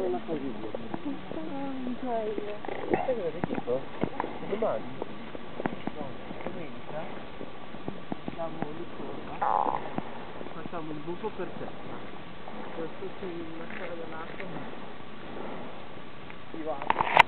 Una cosa Sai Sai cosa dico? Domani? No, domenica facciamo ricorda. Facciamo un buco per terra. Per tutti la sala dell'acqua. Si va.